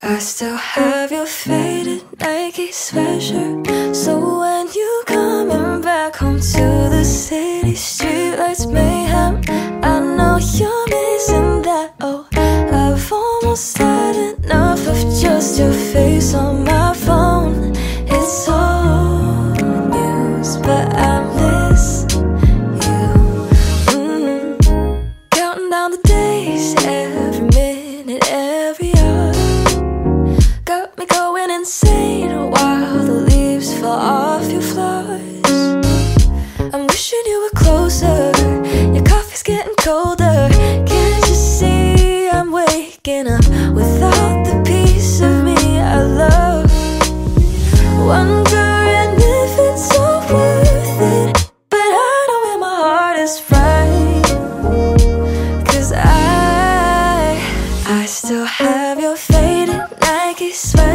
I still have your faded Nike sweatshirt. So when you coming back home to the city, streetlights mayhem. I know you're missing that. Oh, I've almost had enough of just your face on my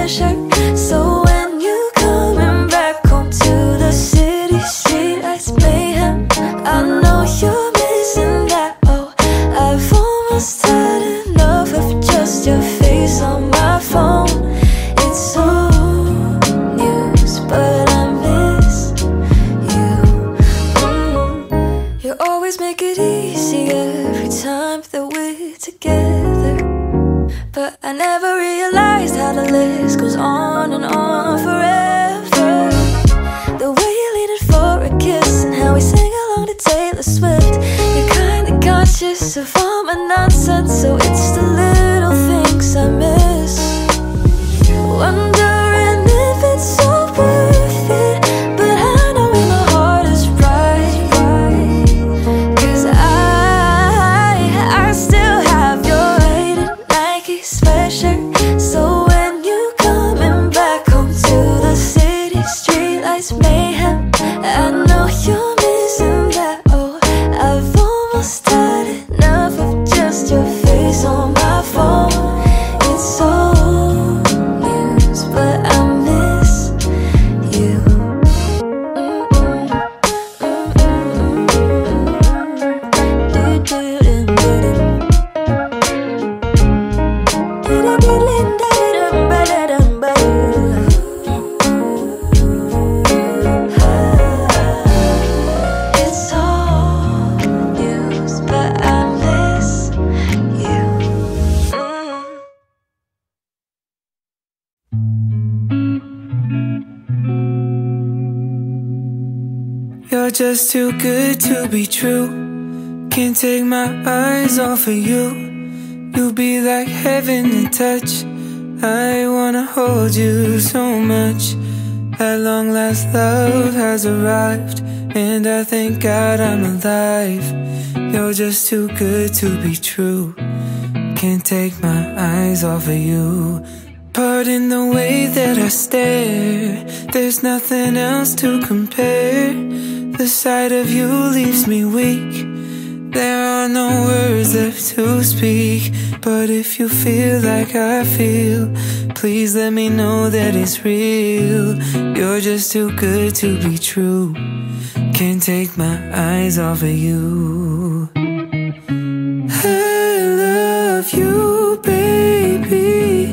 So just too good to be true. Can't take my eyes off of you. You'll be like heaven to touch. I wanna hold you so much. At long last, love has arrived. And I thank God I'm alive. You're just too good to be true. Can't take my eyes off of you. Pardon the way that I stare. There's nothing else to compare. The sight of you leaves me weak. There are no words left to speak. But if you feel like I feel, please let me know that it's real. You're just too good to be true. Can't take my eyes off of you. I love you, baby.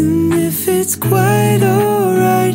And if it's quite alright,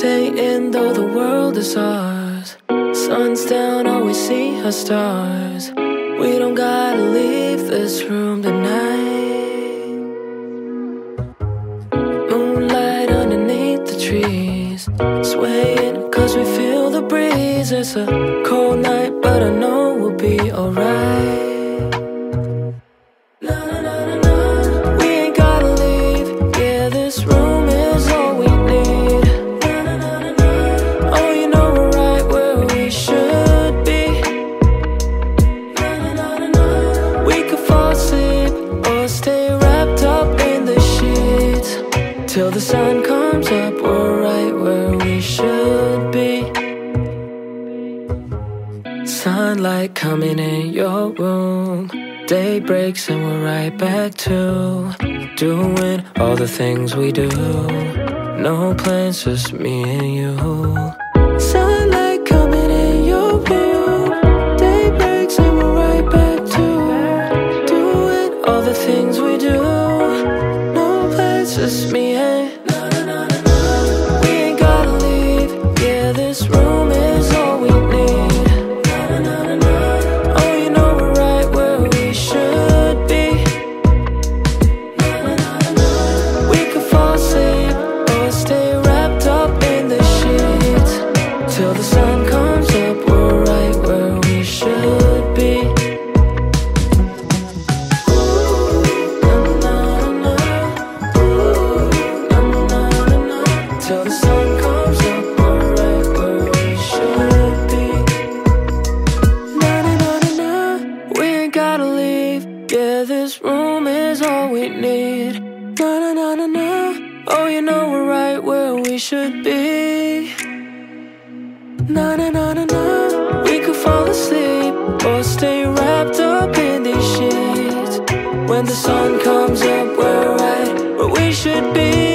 stay in though the world is ours. Sun's down, oh, always see our stars. We don't gotta leave this room tonight. Moonlight underneath the trees, swaying cause we feel the breeze. It's a cold night, but I know we'll be alright. we do. No plans, just me and you. should be. Na na na na na. We could fall asleep or stay wrapped up in these sheets. When the sun comes up, we're right where we should be.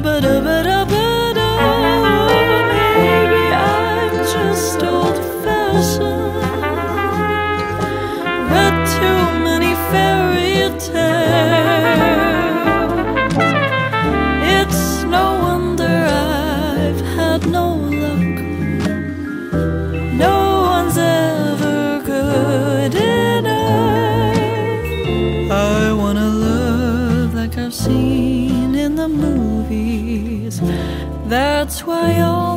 But. Maybe I'm just old fashioned. Read too many fairy tales. 所有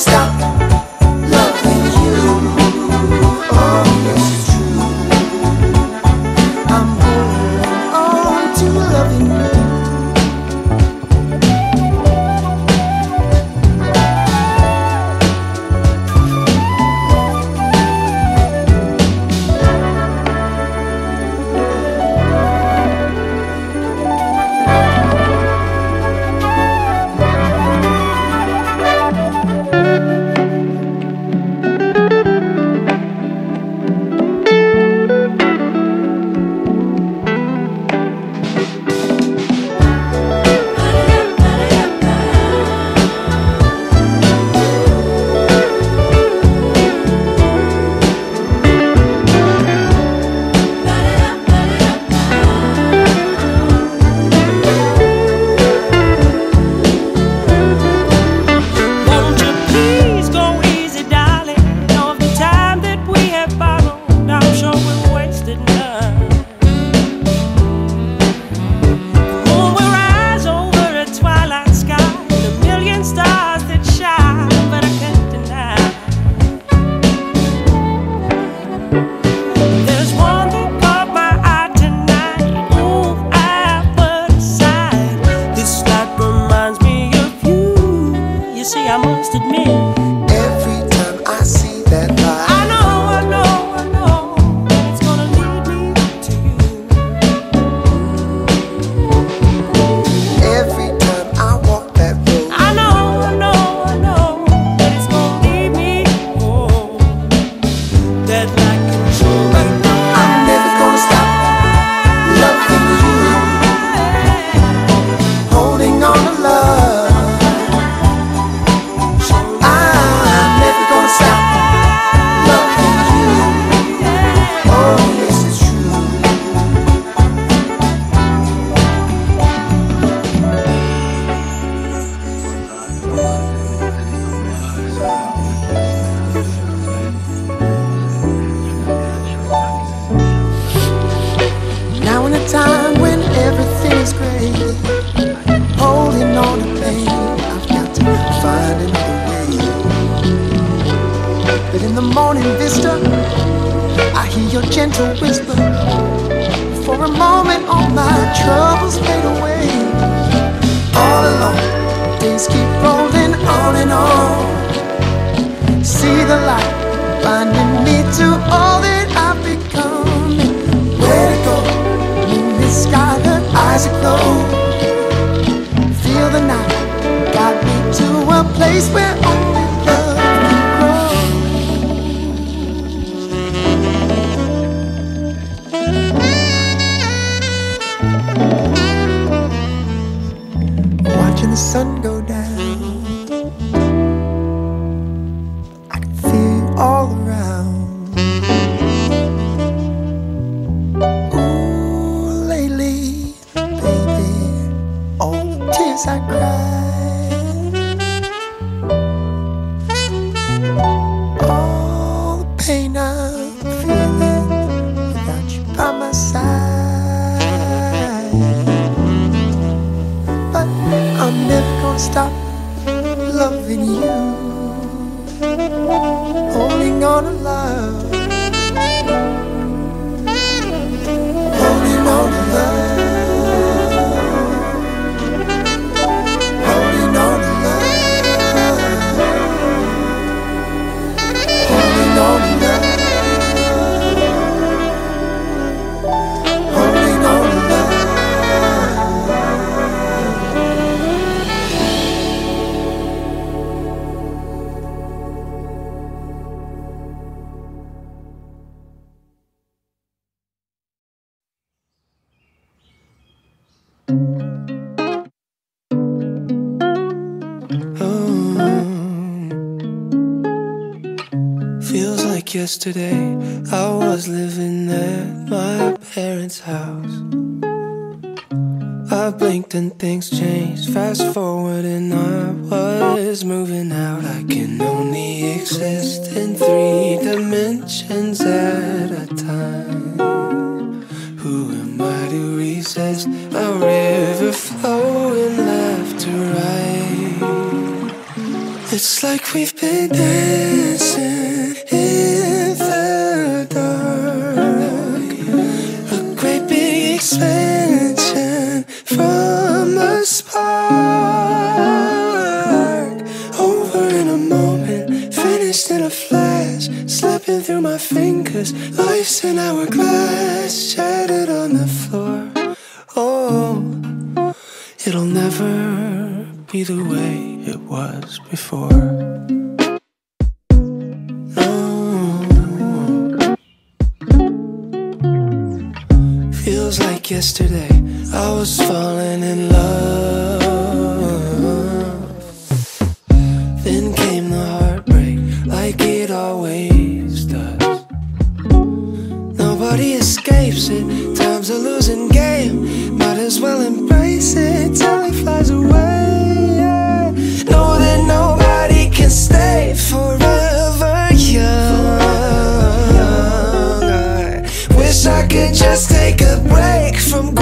stop. yesterday. I was living at my parents' house. I blinked and things changed. Fast forward and I was moving out. I can only exist in three dimensions at a time. Who am I to resist a river flowing left to right? It's like we've been dancing. before. take a break from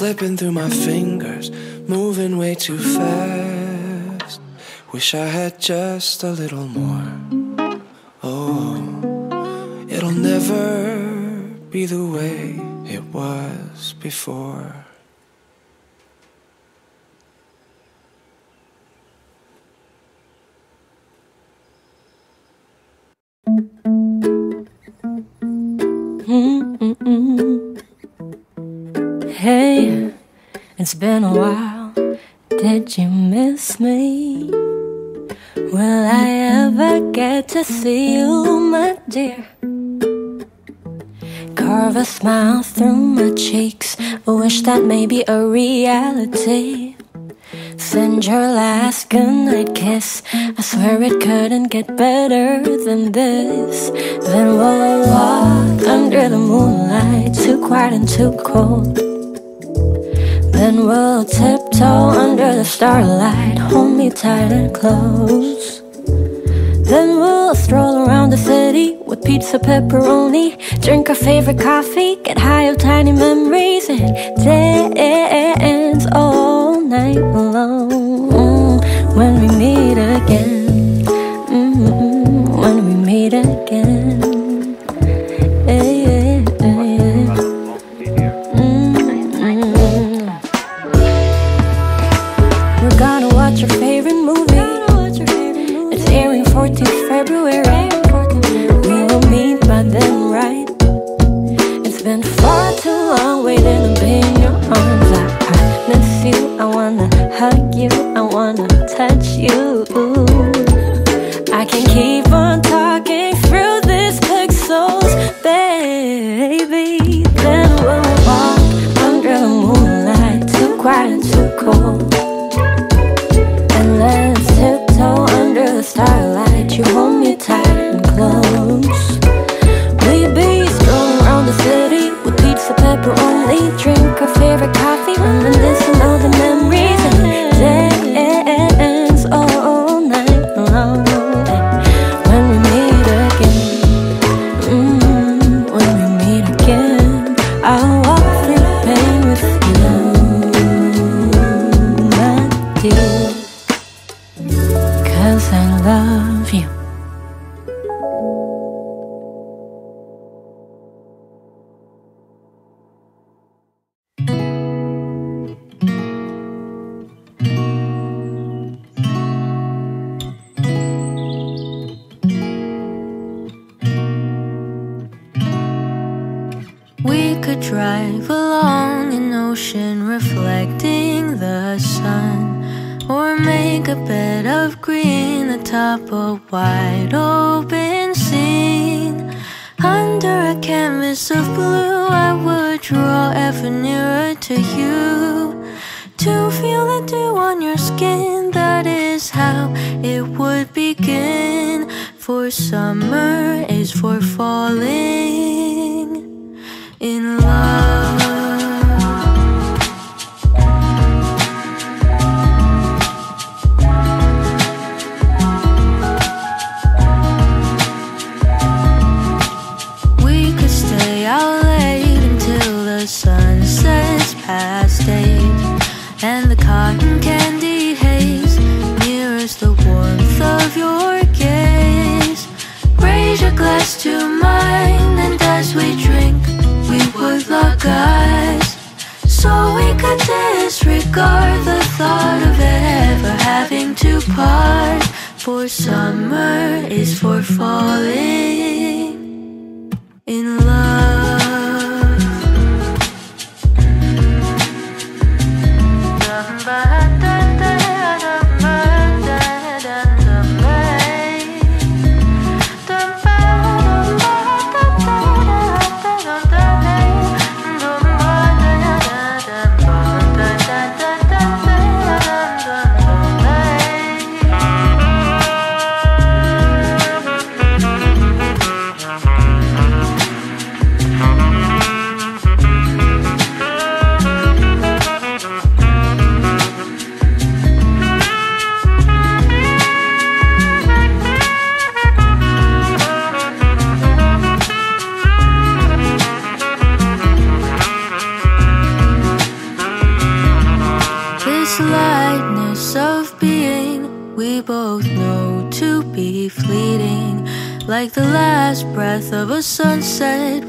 slipping through my fingers, moving way too fast. Wish I had just a little more. Oh, it'll never be the way it was before. It's been a while. Did you miss me? Will I ever get to see you, my dear? Carve a smile through my cheeks. I wish that may be a reality. Send your last goodnight kiss. I swear it couldn't get better than this. Then we'll walk under the moonlight, too quiet and too cold. Then we'll tiptoe under the starlight, hold me tight and close. Then we'll stroll around the city with pizza pepperoni, drink our favorite coffee, get high on tiny memories, and dance all night long. Ever nearer to you. To feel the dew on your skin, that is how it would begin. For summer is for falling in love. Past and the cotton candy haze mirrors the warmth of your gaze. Raise your glass to mine, and as we drink, we would lock eyes. So we could disregard the thought of ever having to part. For summer is for falling in love.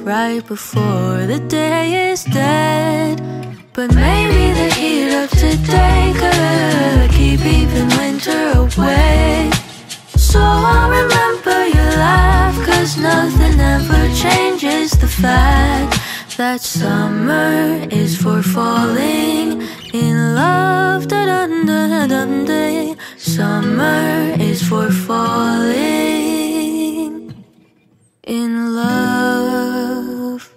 right before the day is dead. But maybe the heat of today could keep even winter away. So I'll remember your laugh, cause nothing ever changes the fact that summer is for falling in love. Da -dun -da -dun -da. Summer is for falling in love.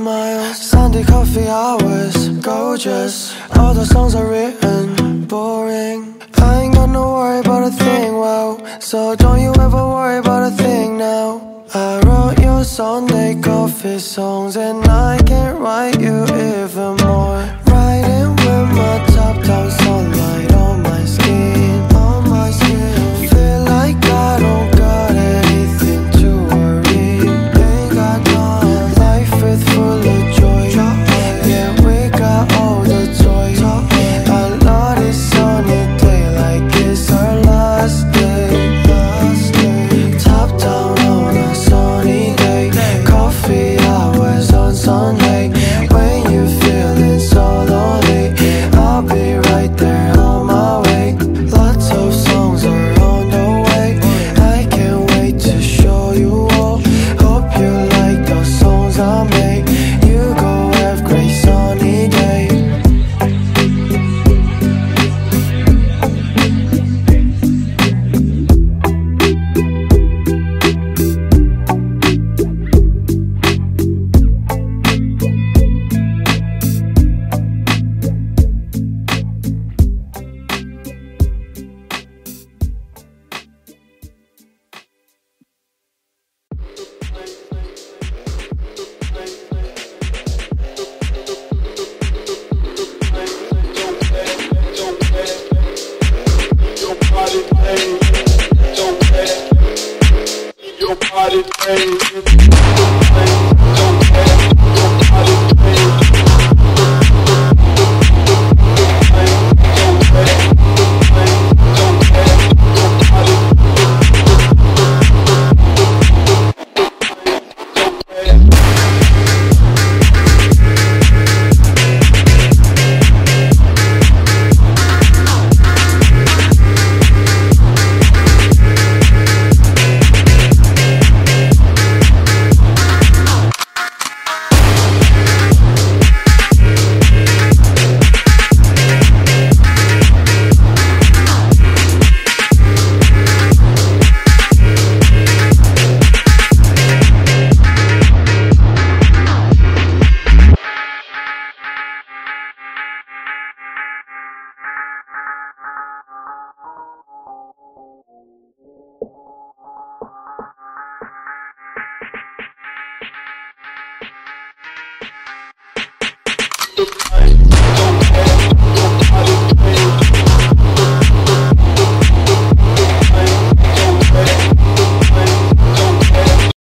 miles. Sunday coffee hours, gorgeous. All the songs are written, boring. I ain't got no worry about a thing, wow. So don't you ever worry about a thing now. I wrote your Sunday coffee songs And I can't write you even